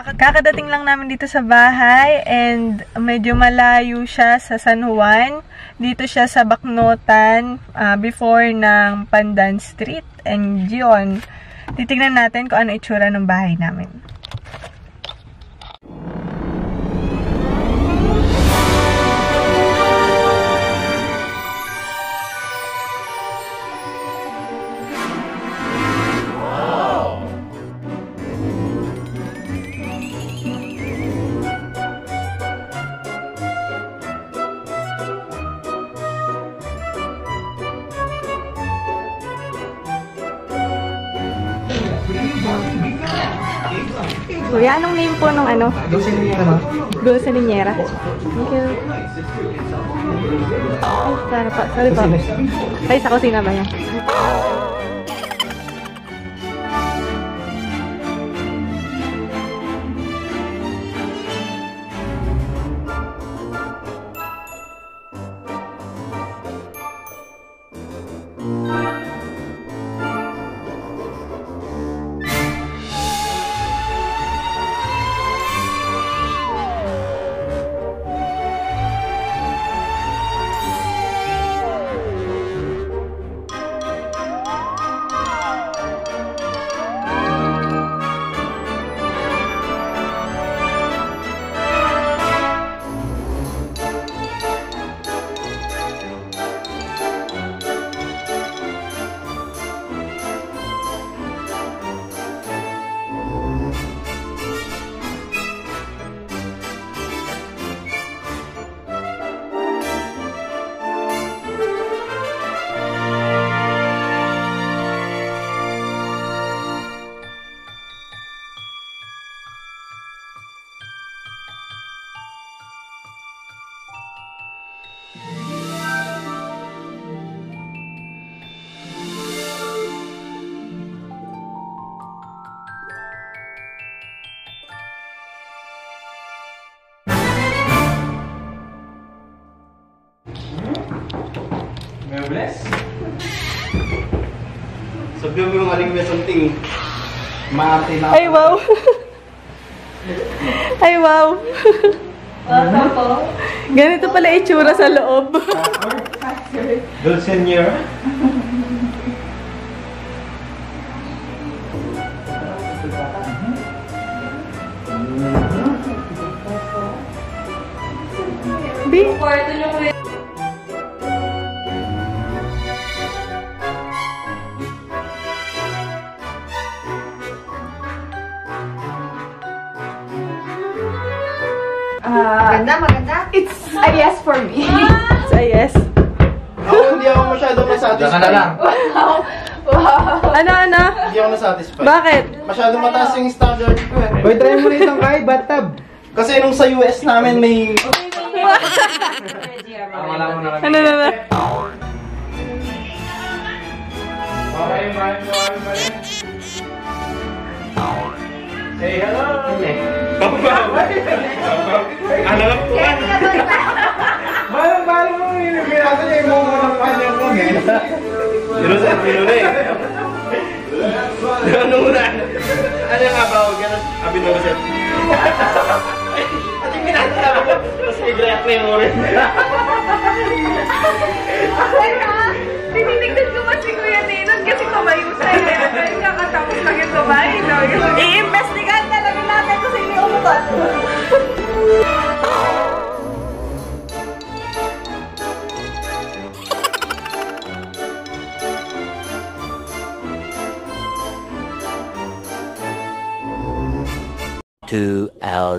Kakadating lang namin dito sa bahay and medyo malayo siya sa San Juan. Dito siya sa Baknotan uh, before ng Pandan Street. And yun, titignan natin kung ano itsura ng bahay namin. Kuya, anong name po nung ano? Dulce Niñera ma? Dulce Niñera. Thank you. Ay, sorry po. Sorry po. Ay, sa kusina ba yan? Sabi mo yung aling may something. Maarte na. Ay, wow! Ay, wow! Ganito pala itsura sa loob. Dulce Niñera? Maganda, maganda. It's a yes for me. It's a yes. Ako hindi ako masyadong nasatisfied. Diyan ka na lang. Ano, ano? Hindi ako nasatisfied. Bakit? Masyadong mataas yung standard ko eh. Uy, try mo na itong kay bathtub. Kasi nung sa US namin may... Wala mo na lang. Ano na na? Say hello. Ano lang po? Balang balang mo yung pinasa niya yung mga ng kanyang kong eh. Pero sa Pino na eh. Ano muna? Ano nga ba? Ganun. Abin mo siya. At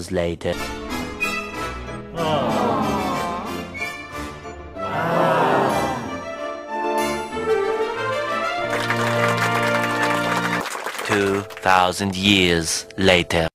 hours later. Two thousand years later.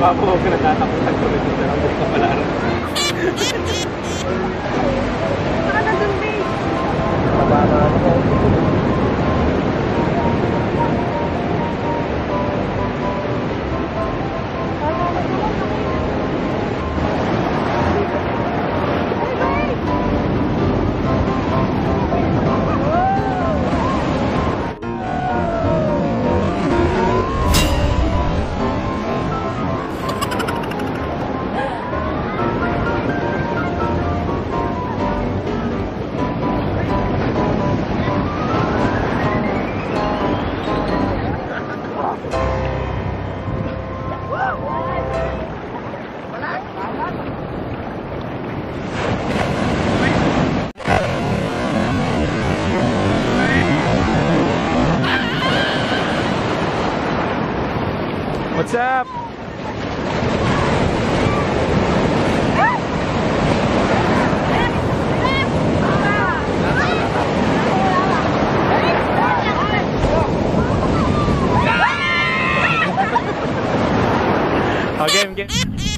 Ni Papa, huwag ka natatakutan ko rin. sa rambutan ka What's up? Oh, game, game.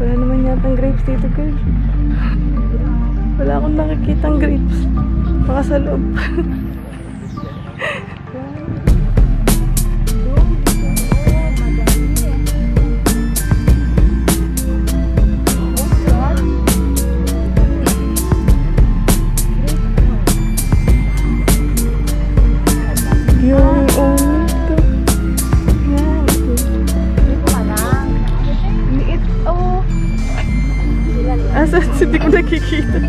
Wala naman yatang grapes dito, girl. Wala akong nakikitang grapes. Baka sa loob. nakikita.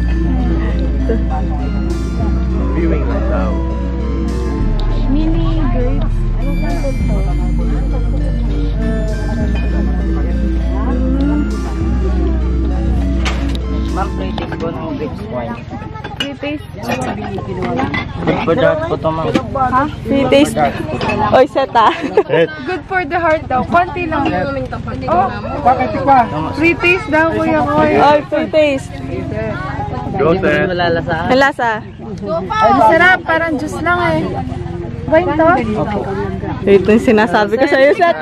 Viewing lang daw. Mini grapes. Anong sample to? Ma'am, play taste po ng grapes wine. May taste. For dark po to, ma'am. Ha? Free taste. Oy, set ah. Good for the heart daw. Konti lang. Oh, free taste daw, kuya ko. Oy, free taste. Go, sir. Malalasahan. Malasa. Masarap. Parang juice lang eh. Wine to? Ito yung sinasabi ko sa'yo, set.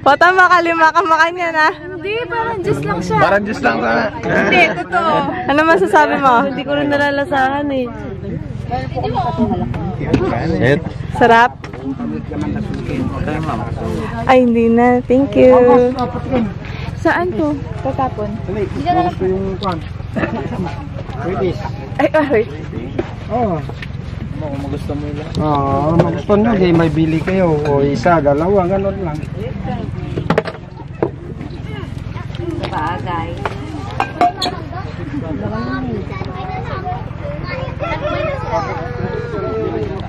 Pata makalima ka makanya na. Hindi, parang juice lang siya. Parang just lang sa... Hindi, totoo. Ano masasabi mo? Hindi ko rin nalalasahan eh. Set. Sarap? Ay, hindi na. Thank you. Saan to? Katapon. Ay, ay. Oo, magusto nyo, di may bili kayo. O isa, dalawa, ganun lang.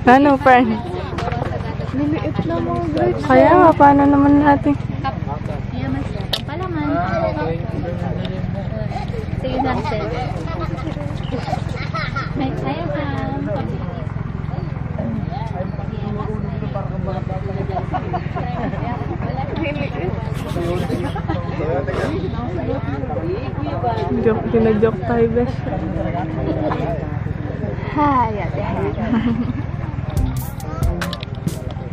Ano, friend? Liliit na mga grapes. Kaya nga, paano naman natin? Palaman. Sige, sunset. May kaya ka. Joke, gina-joke tayo, besh. Hi, ate.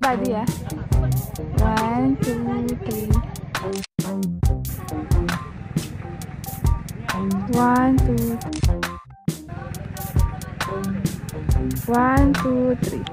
Body ah. One, two, three. One, two. One, two, three.